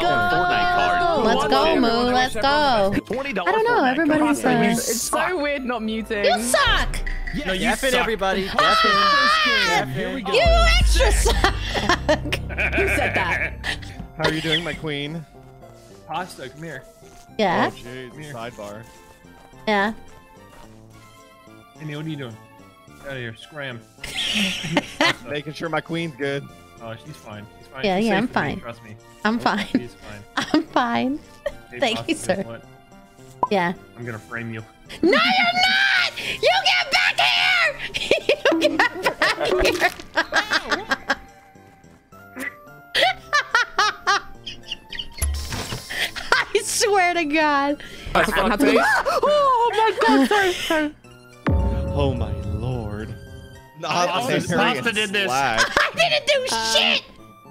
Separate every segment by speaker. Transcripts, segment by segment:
Speaker 1: $20 Fortnite card.
Speaker 2: Let's go,
Speaker 3: day,
Speaker 2: Moo. Let's go.
Speaker 1: $20
Speaker 2: I don't know. Everybody's
Speaker 1: card.
Speaker 2: uh,
Speaker 3: It's
Speaker 4: so weird not muting.
Speaker 2: You suck.
Speaker 1: No, you
Speaker 5: F it,
Speaker 1: suck.
Speaker 5: everybody. F it.
Speaker 1: Here we go.
Speaker 2: You extra suck.
Speaker 4: Who said that?
Speaker 6: How are you doing, my queen?
Speaker 3: Pasta, come here.
Speaker 2: Yeah.
Speaker 6: Oh, jeez. Sidebar.
Speaker 2: Yeah.
Speaker 3: Amy, what are you doing? Get out of here. Scram.
Speaker 6: Making sure my queen's good.
Speaker 3: Oh, she's fine. She's fine.
Speaker 2: Yeah,
Speaker 3: She's
Speaker 2: yeah, I'm
Speaker 3: with me,
Speaker 2: fine.
Speaker 3: Trust me.
Speaker 2: I'm fine.
Speaker 3: She's fine.
Speaker 2: I'm fine.
Speaker 3: Hey,
Speaker 2: Thank
Speaker 3: Pasta,
Speaker 2: you, sir.
Speaker 3: What?
Speaker 2: Yeah.
Speaker 3: I'm gonna frame you.
Speaker 2: No, you're not. You get back here. You get back here. I swear to God.
Speaker 4: oh my god, sorry, sorry.
Speaker 6: Oh my lord. Not
Speaker 1: Pasta-
Speaker 6: the
Speaker 1: Pasta did this.
Speaker 6: Slag.
Speaker 2: I didn't do uh, shit.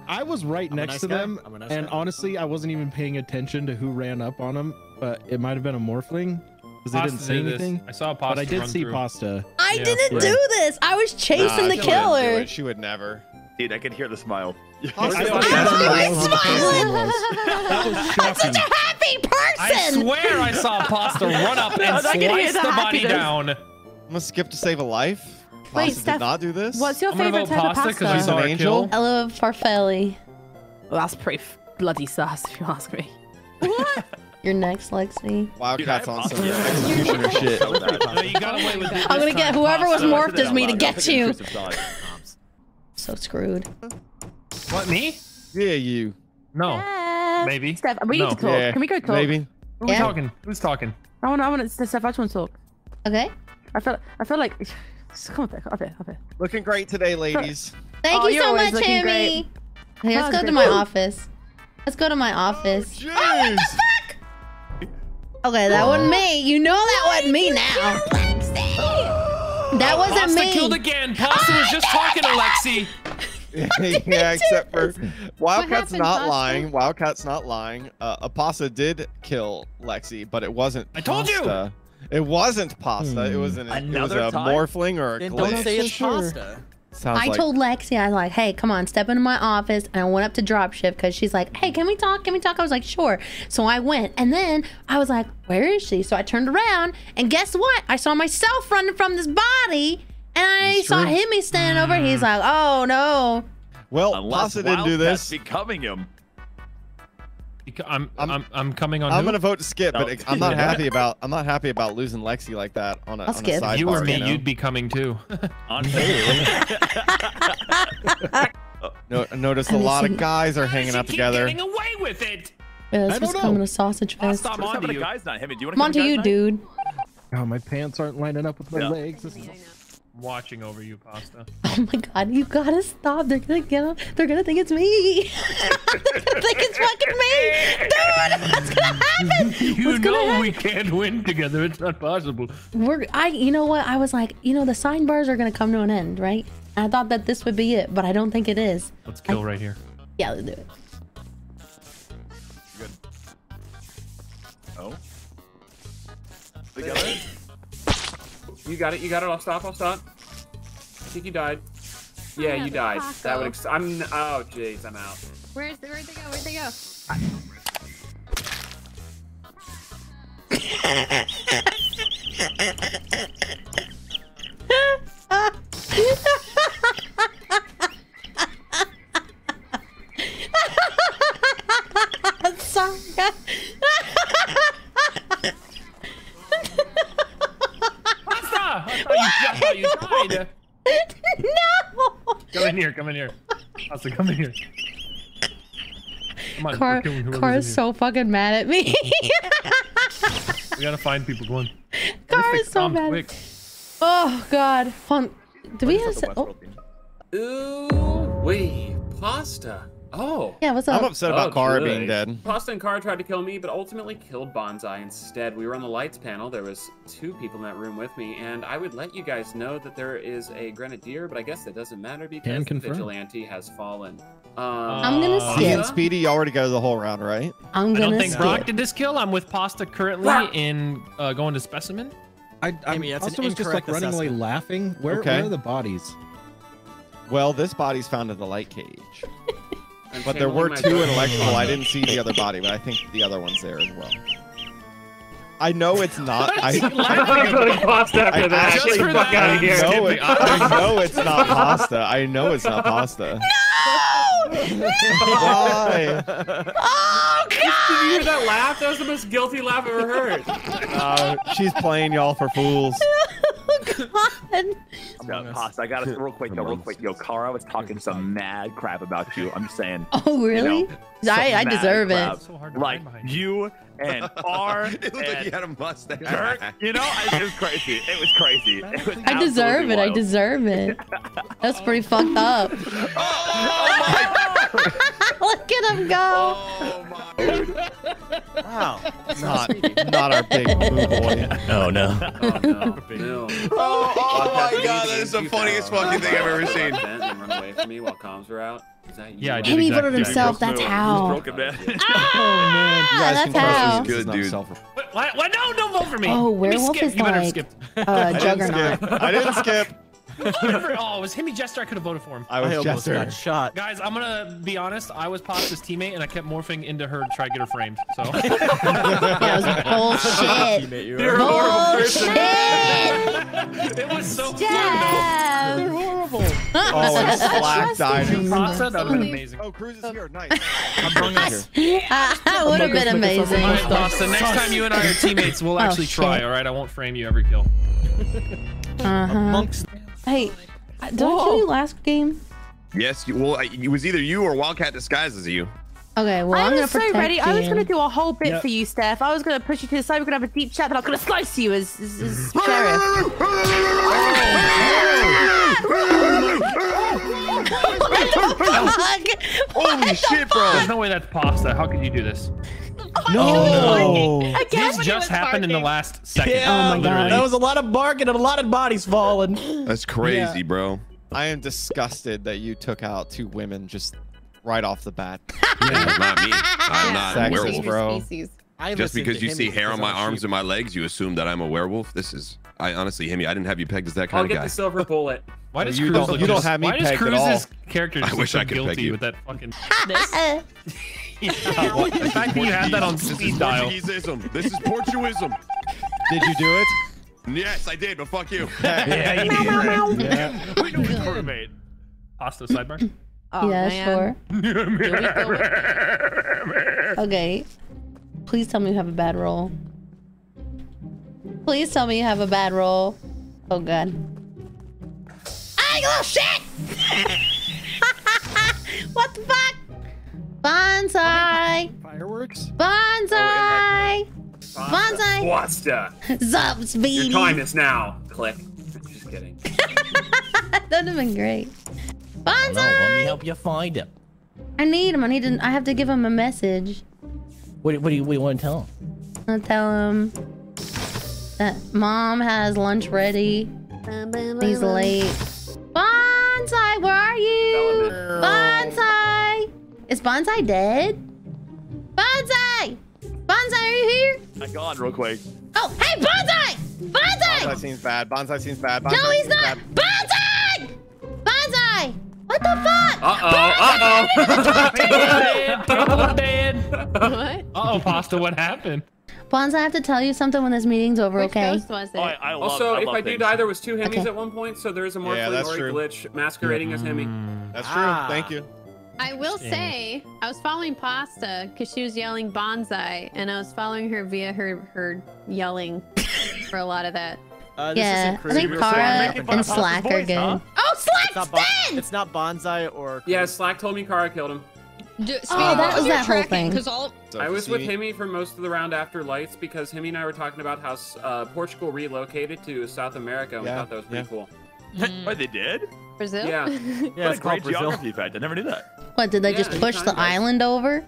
Speaker 7: I was right
Speaker 5: I'm
Speaker 7: next
Speaker 5: nice
Speaker 7: to
Speaker 5: guy.
Speaker 7: them,
Speaker 5: nice
Speaker 7: and
Speaker 5: guy.
Speaker 7: honestly, I wasn't even paying attention to who ran up on them, but it might have been a morphling because they didn't say
Speaker 3: did this.
Speaker 7: anything.
Speaker 3: I saw Pasta
Speaker 7: But I did
Speaker 3: run
Speaker 7: see
Speaker 3: through.
Speaker 7: pasta.
Speaker 2: I
Speaker 3: Yeah.
Speaker 2: didn't
Speaker 7: Yeah.
Speaker 2: do this. I was chasing
Speaker 6: Nah,
Speaker 2: the
Speaker 6: she wouldn't
Speaker 2: killer.
Speaker 6: it. She would never.
Speaker 1: Dude, I could hear the smile.
Speaker 6: Pasta
Speaker 7: I
Speaker 6: was
Speaker 7: don't
Speaker 6: just-
Speaker 7: know
Speaker 2: I
Speaker 7: how
Speaker 2: was
Speaker 7: the person
Speaker 2: smiling.
Speaker 7: was. That was
Speaker 2: I'm such a happy person.
Speaker 3: I swear I saw Pasta run up and
Speaker 4: I can hear
Speaker 3: slice
Speaker 4: the
Speaker 3: the body down.
Speaker 6: I'm gonna skip to save a life. Pasta
Speaker 4: Wait,
Speaker 6: did
Speaker 4: Steph,
Speaker 6: not do this.
Speaker 4: What's your
Speaker 3: I'm
Speaker 4: favorite type of
Speaker 3: Pasta because we
Speaker 4: pasta?
Speaker 3: saw
Speaker 6: An angel?
Speaker 3: kill.
Speaker 2: I love farfalle.
Speaker 4: Well, that's pretty bloody sus, if you ask me. What?
Speaker 2: You're next, Lexi.
Speaker 6: Wildcats on some executioner shit.
Speaker 3: No, you got away with it.
Speaker 2: I'm gonna get whoever was morphed as me to get you. So screwed.
Speaker 3: What, me?
Speaker 6: Yeah, you.
Speaker 3: No.
Speaker 4: Yeah.
Speaker 3: Maybe.
Speaker 4: Steph, we
Speaker 3: No.
Speaker 4: need to talk.
Speaker 6: Yeah,
Speaker 4: Can we go talk?
Speaker 6: Maybe.
Speaker 3: Who's
Speaker 2: Yeah.
Speaker 3: talking? Who's talking?
Speaker 4: I want. I want to. Steph, I just want to talk.
Speaker 2: Okay.
Speaker 4: I feel. I feel like. Come on, Steph. Up here. Up here.
Speaker 6: Looking great today, ladies.
Speaker 2: Thank
Speaker 4: Oh,
Speaker 2: you so much,
Speaker 4: looking
Speaker 2: Hammy. Okay, let's
Speaker 4: Oh,
Speaker 2: go to my office. Let's go to my office.
Speaker 6: Jeez.
Speaker 2: Okay, that wasn't me. You know that wasn't me now. That wasn't
Speaker 3: Pasta
Speaker 2: me.
Speaker 3: killed again. Pasta was just talking to Lexi.
Speaker 6: yeah, except for Wildcat's
Speaker 2: happened,
Speaker 6: not
Speaker 2: Pasta?
Speaker 6: lying. Wildcat's not lying. Uh, Apasa did kill Lexi, but it wasn't.
Speaker 3: I told you!
Speaker 6: Pasta. It wasn't pasta. It
Speaker 7: Hmm.
Speaker 6: was an it was
Speaker 1: Another
Speaker 6: a
Speaker 1: time?
Speaker 6: morphling or a
Speaker 5: Then
Speaker 6: glitch.
Speaker 5: don't say it's
Speaker 7: Sure.
Speaker 5: pasta.
Speaker 6: Sounds
Speaker 2: I
Speaker 6: like
Speaker 2: told Lexi, I was like, hey, come on, step into my office. And I went up to dropship because she's like, hey, can we talk? Can we talk? I was like, sure. So I went. And then I was like, where is she? So I turned around. And guess what? I saw myself running from this body. And I
Speaker 6: That's
Speaker 2: saw
Speaker 6: true.
Speaker 2: him he's standing over. He's like, oh, no.
Speaker 6: well,
Speaker 1: Unless
Speaker 6: pasta didn't do
Speaker 1: Wildcat's
Speaker 6: this.
Speaker 1: becoming him.
Speaker 3: Beca- I'm,
Speaker 6: I'm-
Speaker 3: I'm, I'm, coming on.
Speaker 6: I'm
Speaker 3: who?
Speaker 6: gonna vote to skip,
Speaker 1: No.
Speaker 6: but I'm not happy about I'm not happy about losing Lexi like that on a,
Speaker 2: I'll
Speaker 6: on a
Speaker 2: skip.
Speaker 6: sidebar.
Speaker 3: You or me,
Speaker 6: know?
Speaker 3: you'd be coming too.
Speaker 1: On
Speaker 6: No, I noticed a
Speaker 2: Let me
Speaker 6: lot
Speaker 2: see.
Speaker 6: of guys are hanging out together.
Speaker 3: Getting away with it.
Speaker 2: Yeah,
Speaker 7: I
Speaker 2: this was coming
Speaker 7: know.
Speaker 2: to sausage fest.
Speaker 3: Stop
Speaker 1: What's
Speaker 3: on
Speaker 1: happening
Speaker 3: to
Speaker 1: to
Speaker 3: you.
Speaker 1: guys night? Hemi, do you want to
Speaker 2: Come on to you,
Speaker 1: night?
Speaker 2: dude.
Speaker 7: Oh, my pants aren't lining up with my
Speaker 1: Yeah.
Speaker 7: legs. This is
Speaker 3: I'm watching over you, Pasta.
Speaker 2: Oh my god, you gotta stop. They're gonna get up. They're gonna think it's me. They're gonna think it's fucking me. Dude, what's gonna happen?
Speaker 3: You
Speaker 2: What's
Speaker 3: know
Speaker 2: happen?
Speaker 3: we can't win together. It's not possible.
Speaker 2: We're I you know what? I was like, you know, the sign bars are gonna come to an end, right? And I thought that this would be it, but I don't think it is.
Speaker 3: Let's kill right here.
Speaker 2: Yeah, let's do it.
Speaker 1: Good. Oh. Together?
Speaker 8: You got it. You got it. I'll stop. I'll stop. I think you died. Yeah, you died. That would. Ex- I'm. Oh, jeez. I'm out.
Speaker 9: Where's the, where'd they go? Where'd they go?
Speaker 2: Sorry.
Speaker 3: Pasta! I thought you, I thought you died.
Speaker 2: No.
Speaker 3: Come in here. Come in here. Pasta, come in here. Come on.
Speaker 2: Car,
Speaker 3: we're killing whoever's
Speaker 2: Car is so fucking mad at me.
Speaker 3: We gotta find people. Go on.
Speaker 2: Car is so mad.
Speaker 3: quick.
Speaker 2: Oh God. Hold on. Do we have?
Speaker 1: What's
Speaker 2: some-
Speaker 1: up, the
Speaker 2: Oh,
Speaker 8: Ooh, wait. Pasta. Oh.
Speaker 2: yeah. What's up?
Speaker 6: I'm upset about
Speaker 8: Oh,
Speaker 6: Kara
Speaker 8: good.
Speaker 6: being dead.
Speaker 8: Pasta and Kara tried to kill me, but ultimately killed Bonsai instead. We were on the lights panel. There was two people in that room with me, and I would let you guys know that there is a grenadier, but I guess that doesn't matter because the vigilante has fallen. Um,
Speaker 2: I'm gonna
Speaker 3: Uh,
Speaker 6: Me and Speedy you already go the whole round, right?
Speaker 2: I'm gonna
Speaker 3: don't think
Speaker 2: skip.
Speaker 3: Brock did this kill. I'm with Pasta currently
Speaker 8: Brock.
Speaker 3: in uh, going to specimen.
Speaker 7: I, I
Speaker 5: mean, that's an
Speaker 7: also was just like
Speaker 5: incorrect
Speaker 7: running away laughing. Where,
Speaker 6: Okay.
Speaker 7: where are the bodies?
Speaker 6: Well, this body's found in the light cage.
Speaker 8: I'm
Speaker 6: But there were two in electrical. I didn't see the other body, but I think the other one's there as well. I know it's not. I,
Speaker 8: I'm voting pasta after
Speaker 6: I
Speaker 8: that.
Speaker 6: actually
Speaker 8: Get the fuck out of here.
Speaker 6: know it, I know it's not pasta. I know it's not pasta. No! Why?
Speaker 2: Oh God!
Speaker 8: Did you hear that laugh? That was the most guilty laugh I've ever heard.
Speaker 6: Uh, she's playing y'all for fools.
Speaker 2: God.
Speaker 1: No, pasta. I got to real quick though, real quick. Yo, Kara was talking some mad crap about you. I'm just saying.
Speaker 2: Oh really?
Speaker 1: know,
Speaker 2: I, I deserve
Speaker 1: mad
Speaker 2: it.
Speaker 3: So hard to
Speaker 1: Like
Speaker 3: behind you.
Speaker 1: you and R
Speaker 5: It looked like he
Speaker 1: and
Speaker 5: had a mustache.
Speaker 1: Dirk. You know, I- it was crazy. It was crazy. It was
Speaker 2: I deserve
Speaker 1: absolutely
Speaker 2: it. I deserve it. That's pretty fucked up. Oh, oh Look at him go.
Speaker 5: Oh my.
Speaker 10: Wow.
Speaker 6: Not, not our big blue boy.
Speaker 10: Oh no.
Speaker 8: Oh no. no.
Speaker 5: Oh, oh my god,
Speaker 8: to
Speaker 5: that
Speaker 8: me
Speaker 5: is the funniest fucking thing I've ever seen.
Speaker 8: vent And run away from me while comms were out. Is that you?
Speaker 3: Yeah, I did
Speaker 2: Him, he
Speaker 3: exactly
Speaker 2: voted
Speaker 3: that.
Speaker 2: himself. That's how.
Speaker 1: broken, man.
Speaker 2: Ah,
Speaker 6: You guys
Speaker 2: that's how.
Speaker 6: us. This is
Speaker 5: Good,
Speaker 6: not
Speaker 5: dude.
Speaker 6: self-
Speaker 3: What, what, what? No, don't vote for me.
Speaker 2: Oh,
Speaker 3: Let me
Speaker 2: werewolf is
Speaker 3: You
Speaker 2: like-
Speaker 3: skip.
Speaker 2: Uh,
Speaker 6: I didn't
Speaker 2: Juggernaut.
Speaker 6: skip. I didn't skip.
Speaker 3: Oh, it was Himmy Jester. I could have voted for him.
Speaker 6: I
Speaker 10: I
Speaker 6: was
Speaker 10: almost
Speaker 6: Jester.
Speaker 10: got shot.
Speaker 3: Guys, I'm gonna be honest. I was Pasta's teammate, and I kept morphing into her to try to get her framed. So
Speaker 2: that was bullshit.
Speaker 10: You
Speaker 8: You're a
Speaker 10: are.
Speaker 8: horrible person.
Speaker 2: Bullshit.
Speaker 3: it was so
Speaker 2: Jab.
Speaker 6: Oh, and Slack died.
Speaker 3: fun. That would have been amazing.
Speaker 6: Oh, Cruz is here. Nice.
Speaker 10: I'm bringing it here.
Speaker 2: that would have been amazing.
Speaker 3: All right, Pasta. Next time you and I are teammates, we'll
Speaker 2: Oh,
Speaker 3: actually try. All right, I won't frame you every kill.
Speaker 2: Uh-huh.
Speaker 10: Monks.
Speaker 2: Hey, did I kill you last game?
Speaker 5: Yes, you, well, I- it was either you or Wildcat disguised as you.
Speaker 2: Okay, well,
Speaker 9: I
Speaker 2: I'm gonna
Speaker 9: was so ready.
Speaker 2: you.
Speaker 9: I was gonna do a whole bit
Speaker 7: Yep.
Speaker 9: for you, Steph. I was gonna push you to the side. We're gonna have a deep chat, then I was gonna slice you as, as, as sheriff.
Speaker 5: Oh, Holy shit, bro!
Speaker 3: There's no way that's Pasta. How could you do this?
Speaker 10: Oh, no.
Speaker 9: Again,
Speaker 3: This just
Speaker 9: was
Speaker 3: happened in the last second.
Speaker 7: Yeah,
Speaker 2: Oh my God.
Speaker 7: That was a lot of barking and a lot of bodies falling.
Speaker 5: That's crazy,
Speaker 7: Yeah.
Speaker 5: bro.
Speaker 6: I am disgusted that you took out two women just right off the bat.
Speaker 5: That's not me. I'm not a
Speaker 6: Sexist,
Speaker 5: werewolf.
Speaker 6: bro.
Speaker 9: Species.
Speaker 10: I
Speaker 5: Just because you see hair on my arms
Speaker 10: sheep.
Speaker 5: and my legs, you assume that I'm a werewolf. This is, I honestly, Himmy, I didn't have you pegged as that kind
Speaker 8: I'll
Speaker 5: kind of
Speaker 8: get
Speaker 5: guy.
Speaker 8: the silver bullet.
Speaker 3: Why does
Speaker 6: You
Speaker 3: Cruz
Speaker 6: don't-
Speaker 3: look
Speaker 6: you don't
Speaker 3: just-
Speaker 6: have me
Speaker 3: Why does
Speaker 6: pegged at all.
Speaker 3: Cruz's character
Speaker 5: I
Speaker 3: just look
Speaker 5: wish I could peg
Speaker 3: guilty
Speaker 5: you.
Speaker 3: with that fucking?
Speaker 9: This.
Speaker 3: What- the fact that you had that on
Speaker 5: This is
Speaker 3: speed dial.
Speaker 5: Portugueseism. This is Portuguism.
Speaker 6: Did you do it?
Speaker 5: Yes, I did, but fuck you.
Speaker 3: Yeah, you did.
Speaker 6: Yeah.
Speaker 1: We know it's roommate.
Speaker 3: Sidebar.
Speaker 9: Oh,
Speaker 2: yeah,
Speaker 9: man.
Speaker 2: sure.
Speaker 9: Here we go with-
Speaker 2: Okay. Please tell me you have a bad roll. Please tell me you have a bad roll. Oh god. Ah, you little shit! what the fuck? Bonsai!
Speaker 7: Fireworks?
Speaker 2: Bonsai! Bonsai!
Speaker 8: Pasta.
Speaker 2: Zup,
Speaker 8: Your
Speaker 2: speedy!
Speaker 8: time is now. Click. Just kidding.
Speaker 2: that would have been great.
Speaker 10: No, let me help you find him.
Speaker 2: I need him. I need to. I have to give him a message.
Speaker 10: What, what do you, what do you want to tell him?
Speaker 2: I'll tell him that mom has lunch ready. He's late. Bonsai, where are you? Bonsai! Is Bonsai dead? Bonsai! Bonsai, are you here?
Speaker 1: I gone real quick.
Speaker 2: Oh, hey, Bonsai!
Speaker 6: Bonsai
Speaker 2: Bonsai!
Speaker 6: seems bad. Bonsai seems bad. Bonsai
Speaker 2: No, he's not!
Speaker 6: bad.
Speaker 2: Bonsai! Bonsai! What the fuck?
Speaker 8: Uh oh.
Speaker 3: uh-oh. Pasta dead.
Speaker 9: What?
Speaker 3: Uh oh, Pasta, what happened?
Speaker 2: Bonsai, I have to tell you something when this meeting's over,
Speaker 9: Which
Speaker 2: okay?
Speaker 9: ghost was it?
Speaker 1: Oh, I, I love,
Speaker 8: Also,
Speaker 1: I
Speaker 8: if
Speaker 1: love
Speaker 8: I do die, there was two Hemis
Speaker 2: Okay.
Speaker 8: at one point, so there is a more
Speaker 6: Yeah,
Speaker 8: glitch masquerading as Hemi.
Speaker 6: That's true.
Speaker 10: Ah.
Speaker 6: Thank you.
Speaker 9: I will say, I was following Pasta because she was yelling bonsai, and I was following her via her her yelling for a lot of that.
Speaker 10: Uh, this
Speaker 2: Yeah,
Speaker 10: isn't
Speaker 2: I think
Speaker 10: You're
Speaker 2: Kara
Speaker 10: saying-
Speaker 1: making fun
Speaker 2: and
Speaker 1: of Pasta's
Speaker 2: Slack are good.
Speaker 1: huh?
Speaker 2: Oh,
Speaker 10: It's
Speaker 2: Slack's
Speaker 10: not, bon-
Speaker 2: dead!
Speaker 10: it's not bonsai or.
Speaker 8: Yeah, Slack told me Kara killed him.
Speaker 2: Oh, that was that whole thing.
Speaker 9: Because all
Speaker 6: So
Speaker 8: I was
Speaker 6: see
Speaker 8: with
Speaker 6: me?
Speaker 8: Hemi for most of the round after lights because Hemi and I were talking about how uh, Portugal relocated to South America. and We thought that was pretty
Speaker 6: yeah.
Speaker 8: cool.
Speaker 1: Wait, they did?
Speaker 9: Brazil.
Speaker 8: Yeah.
Speaker 10: Yeah,
Speaker 1: what
Speaker 10: it's
Speaker 1: a great
Speaker 10: Brazil.
Speaker 1: geography fact. I never knew that.
Speaker 2: What, did they
Speaker 8: Yeah,
Speaker 2: just push the island over?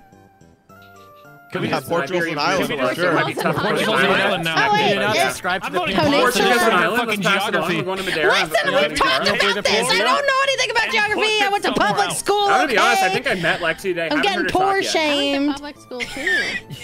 Speaker 8: Can
Speaker 6: we have Portugal's an island
Speaker 8: Can we
Speaker 6: for sure.
Speaker 8: it might be tough
Speaker 3: Portugal's an island now.
Speaker 2: Oh, wait,
Speaker 10: You're not
Speaker 2: yeah.
Speaker 10: subscribed to
Speaker 3: I'm
Speaker 10: the
Speaker 3: voting
Speaker 8: Portugal's an island.
Speaker 3: Fucking
Speaker 8: Let's pass it on.
Speaker 3: geography.
Speaker 8: We're going to Madeira.
Speaker 2: Listen, we've talked about this. I don't know anything about geography. I went to public school.
Speaker 8: I'm gonna be honest. I think I met Lexi today.
Speaker 2: I'm getting
Speaker 8: heard her talk
Speaker 2: poor
Speaker 8: yet.
Speaker 9: I went
Speaker 2: shamed.
Speaker 9: to public school too.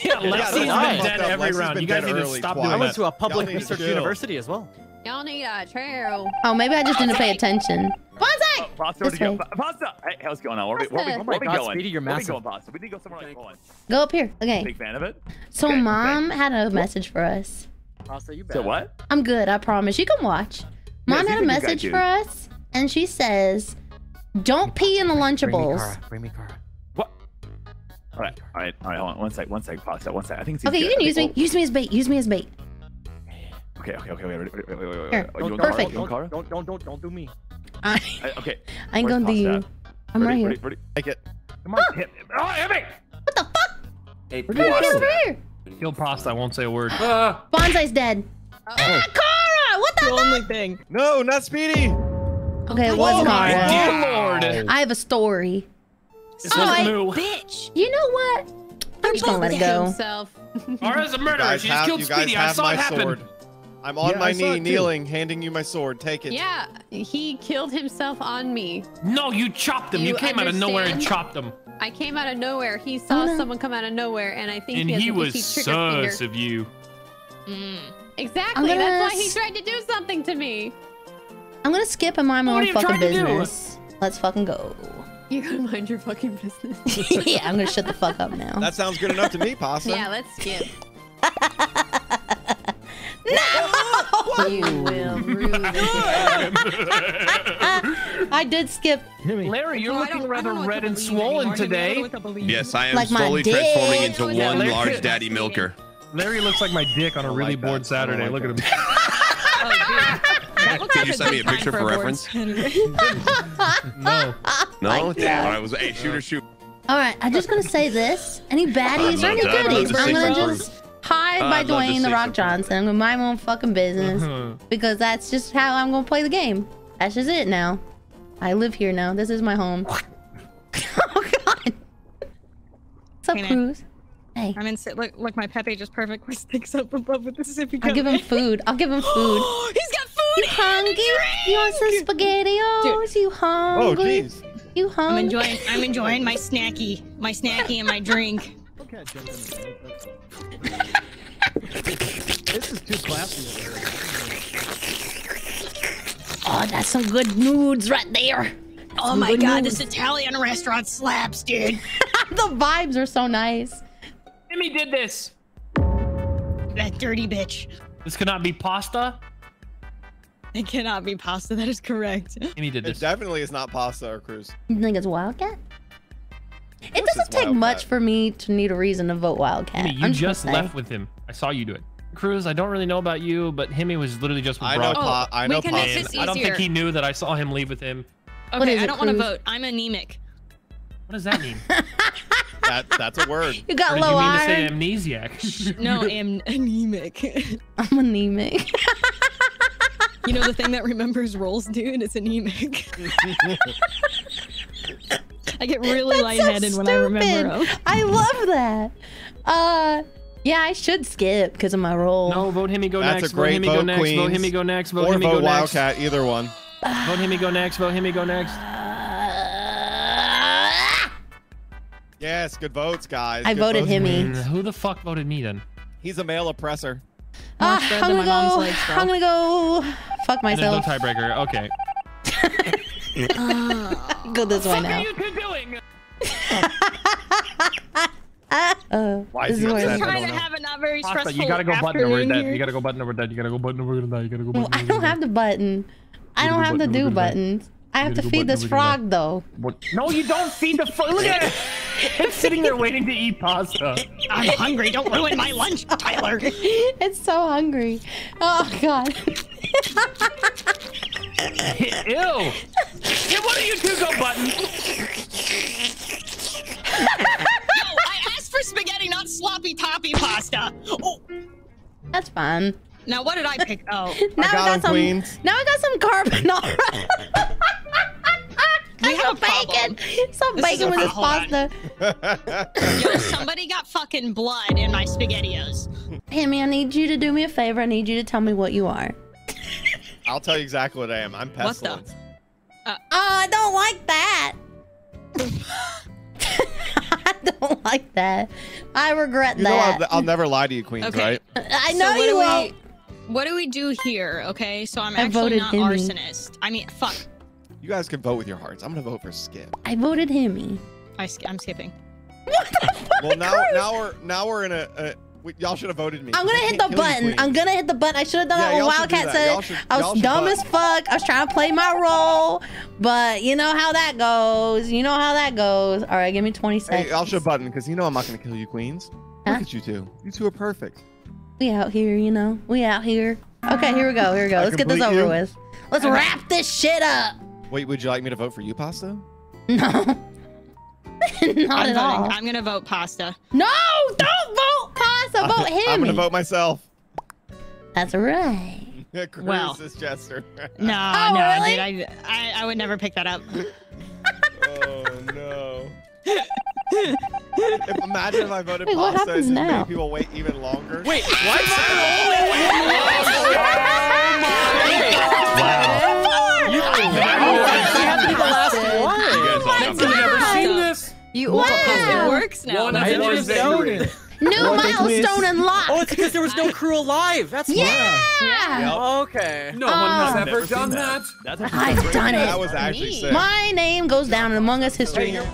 Speaker 3: Yeah, Lexi's
Speaker 10: that's
Speaker 3: been dead every round. You guys need to stop
Speaker 6: doing
Speaker 3: doing
Speaker 10: I went to a public
Speaker 6: Y'all need to
Speaker 10: research university as well.
Speaker 9: Y'all need a trail.
Speaker 2: Oh, maybe I just didn't pay attention. Bonsai!
Speaker 1: Uh, Pasta, where'd
Speaker 2: This way.
Speaker 1: Pasta! Hey, how's it going on? Where are we, where are we,
Speaker 9: Pasta.
Speaker 1: where are
Speaker 10: Oh
Speaker 1: we
Speaker 10: God,
Speaker 1: going?
Speaker 10: Speedy, you're
Speaker 1: Where are we going, Pasta? We need to go somewhere like going.
Speaker 2: Go up here. Okay.
Speaker 1: Big fan of it.
Speaker 2: So
Speaker 1: Okay, okay.
Speaker 2: mom had a message for us.
Speaker 10: Pasta, you
Speaker 1: So what?
Speaker 2: I'm good, I promise. You can watch. Mom
Speaker 1: these
Speaker 2: had a message for us, and she says, "Don't pee in the Lunchables.
Speaker 10: Bring me
Speaker 2: Lunchables."
Speaker 10: Kara. Bring me Kara.
Speaker 1: What? All right, all right, all right. Hold on, one sec, one sec, Pasta, one sec. I think it's
Speaker 2: Okay, you can use me. Use me as bait. Use me as bait.
Speaker 1: Okay, okay, okay. Wait, wait, wait, wait, wait, wait.
Speaker 2: Here.
Speaker 1: Are you
Speaker 2: Perfect.
Speaker 1: Kara? You on Kara?
Speaker 10: Don't, don't, don't, don't do me.
Speaker 2: I,
Speaker 1: I- Okay.
Speaker 2: I ain't
Speaker 1: where's
Speaker 2: gonna do you.
Speaker 1: Pasta?
Speaker 2: I'm
Speaker 1: ready,
Speaker 2: right here.
Speaker 1: ready, ready.
Speaker 6: Take it.
Speaker 1: Come on, hit me. Oh, hit me!
Speaker 2: What the fuck?
Speaker 8: Hey,
Speaker 2: Come on, get over here.
Speaker 3: Kill pasta. I won't say a word.
Speaker 8: Ah,
Speaker 2: Bonsai's dead. Ah, Kara! What the
Speaker 10: The
Speaker 2: fuck?
Speaker 10: only thing.
Speaker 6: No, not Speedy.
Speaker 2: Okay, it was
Speaker 3: Oh my
Speaker 2: Kara.
Speaker 3: dear lord.
Speaker 2: I have a story.
Speaker 3: This
Speaker 2: Oh, I-
Speaker 3: Moo.
Speaker 9: Bitch.
Speaker 2: You know what? I'm just gonna let it go.
Speaker 9: himself.
Speaker 3: Ara's a murderer. She just killed Speedy. I saw it happen.
Speaker 6: sword. I'm on
Speaker 7: Yeah,
Speaker 6: my
Speaker 7: I saw it
Speaker 6: knee,
Speaker 7: too.
Speaker 6: kneeling, handing you my sword. Take it.
Speaker 9: Yeah, he killed himself on me.
Speaker 3: No, you chopped him. You,
Speaker 9: You
Speaker 3: came out of nowhere and chopped him.
Speaker 9: I came out of nowhere. He saw
Speaker 2: Oh, no.
Speaker 9: someone come out of nowhere, and I think
Speaker 3: And
Speaker 9: he has
Speaker 3: he
Speaker 9: an
Speaker 3: was
Speaker 9: itchy trigger finger.
Speaker 3: sus of you. Mm.
Speaker 9: Exactly.
Speaker 2: gonna
Speaker 9: That's why he tried to do something to me.
Speaker 2: I'm gonna skip and mind my
Speaker 3: What
Speaker 2: own fucking
Speaker 3: trying do?
Speaker 2: business. Let's fucking go.
Speaker 9: You gotta mind your fucking business.
Speaker 2: yeah, I'm gonna shut the fuck up now.
Speaker 6: That sounds good enough to me, Pasta.
Speaker 9: yeah, let's skip.
Speaker 2: no!
Speaker 9: You will rue the
Speaker 2: I did skip.
Speaker 3: Larry, you're
Speaker 11: oh, Well,
Speaker 3: looking rather
Speaker 11: don't know what
Speaker 3: red and swollen
Speaker 11: anymore. I don't know
Speaker 3: today.
Speaker 11: what to believe.
Speaker 5: Yes, I am
Speaker 2: Like my
Speaker 5: slowly transforming into
Speaker 9: Yeah,
Speaker 5: one
Speaker 3: Larry-
Speaker 5: large daddy milker.
Speaker 3: Larry looks like my dick on a really
Speaker 6: like
Speaker 3: bored
Speaker 6: I
Speaker 3: Saturday.
Speaker 6: like
Speaker 3: Look at him.
Speaker 11: Oh, dude. That looks
Speaker 5: Can
Speaker 11: like
Speaker 5: you send me a picture
Speaker 11: time
Speaker 5: for
Speaker 11: a
Speaker 5: reference?
Speaker 11: Saturday.
Speaker 3: No.
Speaker 5: No?
Speaker 2: Like
Speaker 5: Damn,
Speaker 2: that.
Speaker 5: all right, was hey, shoot or shoot.
Speaker 2: All right, I'm just gonna say this. Any baddies or any
Speaker 5: love to- I'd love
Speaker 2: goodies? I'm gonna just hide oh,
Speaker 5: I'd
Speaker 2: by
Speaker 5: love to
Speaker 2: Dwayne the Rock Johnson. I'm gonna mind my own fucking business uh-huh. because that's just how I'm gonna play the game. That's just it now. I live here now. This is my home. oh God. What's up,
Speaker 11: Hey.
Speaker 2: Cruz? Hey,
Speaker 11: I'm in. Look, look, my Pepe just perfectly sticks up above with the Mississippi.
Speaker 2: I'll give him food. I'll give him food.
Speaker 11: He's got food.
Speaker 2: You hungry? You want some spaghettios? You hungry?
Speaker 6: Oh,
Speaker 2: hungry?
Speaker 6: jeez.
Speaker 2: You
Speaker 11: I'm enjoying. I'm enjoying my snacky, my snacky, and my drink.
Speaker 7: Okay, jump in the This is too classy.
Speaker 2: Oh, that's some good nudes right there.
Speaker 11: Oh
Speaker 2: Some
Speaker 11: my
Speaker 2: good
Speaker 11: god,
Speaker 2: nudes.
Speaker 11: this Italian restaurant slaps, dude.
Speaker 2: the vibes are so nice.
Speaker 3: Timmy did this.
Speaker 11: That dirty bitch.
Speaker 3: This cannot be pasta.
Speaker 11: It cannot be pasta. That is correct.
Speaker 3: Timmy did
Speaker 6: It
Speaker 3: this.
Speaker 6: definitely is not Pasta or Cruz.
Speaker 2: You think it's Wildcat? It doesn't
Speaker 6: it's
Speaker 2: take much for me to need a reason to vote Wildcat.
Speaker 3: Timmy, you
Speaker 2: I'm
Speaker 3: just
Speaker 2: gonna
Speaker 3: left with him. I saw you do it. Cruz, I don't really know about you, but Himmy was literally just with
Speaker 6: I know,
Speaker 3: Brock.
Speaker 6: pa- I know
Speaker 11: can make
Speaker 6: Pasta.
Speaker 3: and I don't think he knew that I saw him leave with him.
Speaker 11: Okay,
Speaker 2: is
Speaker 11: I don't want to vote. I'm anemic.
Speaker 3: What does that mean?
Speaker 6: That, that's a word.
Speaker 2: You got
Speaker 3: or did
Speaker 2: low
Speaker 3: you mean to say amnesiac?
Speaker 11: No, am anemic.
Speaker 2: I'm anemic.
Speaker 11: you know the thing that remembers rolls, dude? It's anemic. I get really
Speaker 2: That's
Speaker 11: lightheaded
Speaker 2: so
Speaker 11: when I remember
Speaker 2: stupid.
Speaker 11: them.
Speaker 2: I love that. Uh, yeah, I should skip because of my role.
Speaker 3: no, vote Himmy go
Speaker 6: That's
Speaker 3: next.
Speaker 6: a
Speaker 3: Vote
Speaker 6: great
Speaker 3: Himmy go
Speaker 6: vote,
Speaker 3: next. Vote
Speaker 6: Queens.
Speaker 3: Himmy go next. Vote
Speaker 6: Or
Speaker 3: Himmy go
Speaker 6: vote
Speaker 3: next.
Speaker 6: Wildcat, either one.
Speaker 3: Vote Himmy go next. Vote Himmy go next.
Speaker 2: Uh,
Speaker 6: Yes, good votes, guys.
Speaker 2: I
Speaker 6: Good
Speaker 2: voted
Speaker 6: votes.
Speaker 2: Himmy.
Speaker 3: Mm, who the fuck voted me then?
Speaker 6: He's a male oppressor.
Speaker 11: More spread
Speaker 2: I'm
Speaker 11: than
Speaker 2: gonna
Speaker 11: my mom's
Speaker 2: go.
Speaker 11: legs, bro.
Speaker 2: I'm gonna go. Fuck
Speaker 3: There's no
Speaker 2: myself.
Speaker 3: tiebreaker. Okay.
Speaker 2: go this way
Speaker 3: What
Speaker 2: now.
Speaker 3: are you two doing?
Speaker 2: Uh,
Speaker 6: Why is
Speaker 2: is
Speaker 6: he upset? I
Speaker 11: trying
Speaker 6: don't
Speaker 11: to
Speaker 6: know.
Speaker 11: have a not very
Speaker 3: Pasta,
Speaker 11: stressful
Speaker 3: you gotta go button over that. You gotta go button over that. You gotta go button over that. You gotta go
Speaker 2: Well,
Speaker 3: button
Speaker 2: I don't have the button. I don't
Speaker 3: gotta
Speaker 2: have the do buttons. I have
Speaker 3: gotta
Speaker 2: feed this frog though.
Speaker 3: What? No, you don't feed the frog. Look at it. It's sitting there waiting to eat pasta.
Speaker 11: I'm hungry. Don't ruin my lunch, Tyler.
Speaker 2: It's so hungry. Oh god.
Speaker 3: Ew. Yeah, what are you two go button?
Speaker 11: Yo, I asked for spaghetti, not sloppy toppy pasta. Oh,
Speaker 2: That's fun.
Speaker 11: now what did I pick? Oh,
Speaker 2: Now
Speaker 6: got
Speaker 2: we got some.
Speaker 6: Queens.
Speaker 2: Now we got some carbonara.
Speaker 11: We have
Speaker 2: some
Speaker 11: a problem.
Speaker 2: bacon. Some
Speaker 11: This
Speaker 2: bacon with this pasta.
Speaker 11: yo, somebody got fucking blood in my spaghettios.
Speaker 2: Hammy, I need you to do me a favor. I need you to tell me what you are.
Speaker 6: I'll tell you exactly what I am. I'm
Speaker 11: What the-
Speaker 6: pestilence.
Speaker 2: Oh, uh, ah, I don't like that. I don't like that. I regret
Speaker 6: You know
Speaker 2: that.
Speaker 6: I'll, I'll never lie to you, Queens,
Speaker 11: Okay.
Speaker 6: right?
Speaker 2: I know
Speaker 11: what
Speaker 2: you
Speaker 11: do
Speaker 2: won't.
Speaker 11: we? What do we do here? Okay, so I'm
Speaker 2: I
Speaker 11: actually
Speaker 2: voted
Speaker 11: not
Speaker 2: Himmy.
Speaker 11: arsonist. I mean, fuck.
Speaker 6: You guys can vote with your hearts. I'm gonna vote for Skip.
Speaker 2: I voted Himmy.
Speaker 11: I sk- I'm skipping.
Speaker 6: Well, now now we're now we're in a. a we, y'all should have voted me.
Speaker 2: I'm gonna hit the
Speaker 6: kill you,
Speaker 2: button. I'm gonna hit the button. I should have done
Speaker 6: Yeah,
Speaker 2: that when
Speaker 6: y'all should do
Speaker 2: Wildcat
Speaker 6: that.
Speaker 2: said
Speaker 6: Y'all should-
Speaker 2: I was dumb
Speaker 6: button.
Speaker 2: as fuck. I was trying to play my role, but you know how that goes. You know how that goes. All right, give me 20 seconds.
Speaker 6: Hey, y'all should button because you know I'm not gonna kill you, Queens.
Speaker 2: Huh?
Speaker 6: Look at you two. You two are perfect.
Speaker 2: We out here, you know. We out here. Okay, here we go. Here we go. Let's get this over
Speaker 6: you.
Speaker 2: with. Let's wrap this shit up.
Speaker 6: Wait, would you like me to vote for you, Pasta?
Speaker 2: No. Not
Speaker 11: I'm
Speaker 2: at
Speaker 11: voting.
Speaker 2: all.
Speaker 11: I'm gonna vote pasta.
Speaker 2: No, don't vote Pasta. Vote him.
Speaker 6: I'm gonna vote myself.
Speaker 2: That's right.
Speaker 6: Cruz
Speaker 11: Well.
Speaker 6: is Jester.
Speaker 11: No,
Speaker 2: Oh,
Speaker 11: no,
Speaker 2: really?
Speaker 11: dude. I, I I would never pick that up.
Speaker 6: oh no. if, imagine if I voted
Speaker 2: Wait, what
Speaker 6: Pasta
Speaker 2: happens
Speaker 6: and
Speaker 2: now?
Speaker 6: made people wait even longer.
Speaker 10: Wait, what? You have to be the last one.
Speaker 8: I've never seen this.
Speaker 9: You
Speaker 2: Wow.
Speaker 9: it works now.
Speaker 8: One
Speaker 10: I didn't
Speaker 8: more
Speaker 10: even know
Speaker 8: victory.
Speaker 10: it.
Speaker 2: New
Speaker 6: Well, thank you,
Speaker 2: milestone
Speaker 6: miss.
Speaker 2: unlocked.
Speaker 10: Oh, it's because there was no crew alive. That's
Speaker 2: yeah.
Speaker 10: why. Okay.
Speaker 8: No one has
Speaker 2: Oh.
Speaker 8: ever done
Speaker 1: that.
Speaker 8: that.
Speaker 1: That's actually
Speaker 2: I've done
Speaker 6: That
Speaker 2: it.
Speaker 6: was actually
Speaker 9: Neat.
Speaker 6: sick.
Speaker 2: My name goes down in Among Us history.
Speaker 6: you're-